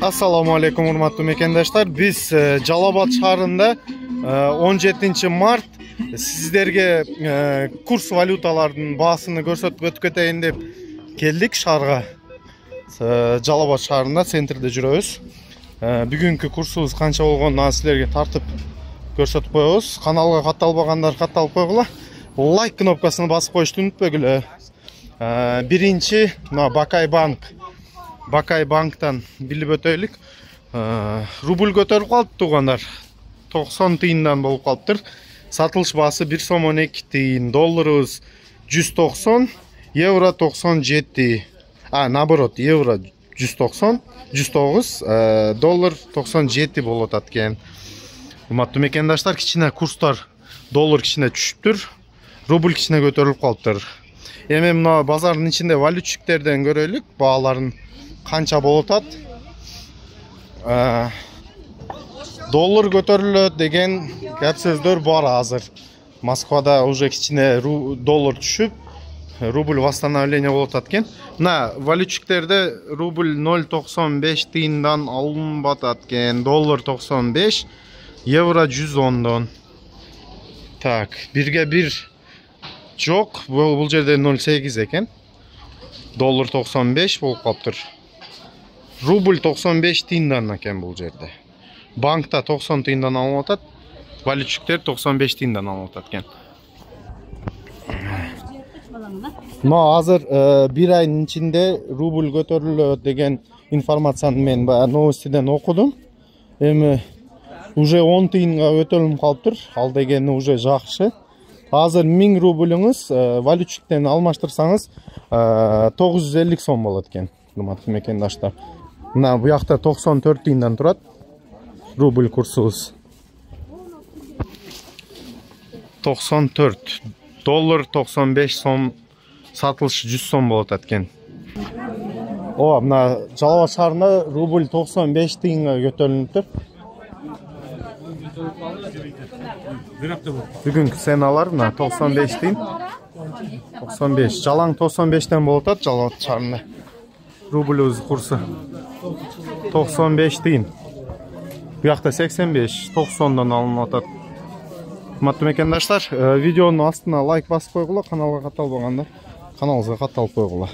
ассаламу алейкум урматтуу мекендаштар биз жалал абад шаарында э, он жетинчи март сиздерге курс валюталардын баасыны көрсөтүп өтүп кетейин деп келдик шаарга жалал абад шаарында центрде жүрөбүз бүгүнкү курсубуз канча болгонун азыр силерге тартып көрсөтүп коебуз каналга катталбагандар катталып койгула лайк кнопкасын басып коюшту унутпогула биринчи мына бакай банк бакай банктан билип өтөйлүк. Рубль көтөрүлүп калды туугандар токсон тыйындан болуп калыптыр. Сатылыш баасы бир сом он эки тыйын. Долларыбыз жүз токсон евро токсон жети. А наоборот евро жүз токсон жүз тогуз доллар токсон жети болуп атат экен. Урматтуу мекендаштар кичине курстар доллар кичине түшүптүр рубль кичине көтөрүлүп калыптыр. Эми мына базардын ичинде валютчиктерден көрөлүк бааларын канча болуп атат доллар көтөрүлөт деген кеп сөздөр бар азыр москвада уже кичине доллар түшүп рубль восстановление болуп атат экен мына валютчиктерде рубль ноль токсон беш тыйындан экен доллар токсон беш евро жүз ондон так бирге бир жок бул жерде ноль сегиз экен доллар токсон беш болуп калыптыр рубль 95 тиындан екен бұл жерде банкта 90 тиындан алынып атат валютчиктер 95 тиындан алынып атат экен мына азыр бир айдын ичинде рубль көтөрүлөт деген информацияны мен баягы новостиден окудум эми уже он тыйынга көтөрүлүп калыптыр ал дегени уже жакшы азыр миң рубльыңыз валютчиктен алмаштырсаңыз тогуз жүз элүү сом болот экен урматтуу мекендаштар мына бұяқта 94 тиындан тұрады рубль курсыбыз. 94 доллар 95 сом сатылышы 100 сом болот экен о мына жалал абад шаарында рубль 95 тиынга көтөрүлүп тұр бүгүнкү ценалар мына 95 тиын 95 жалаң 95тен болуп атат жалал абад шаарында. Рубльбыз курсу 95 тиын бұяқта 85 90-дан алынып атат құрметті мекендаштар видеоның астына лайк басып қойғыла каналға катталбағандар каналыбызга катталып қойғыла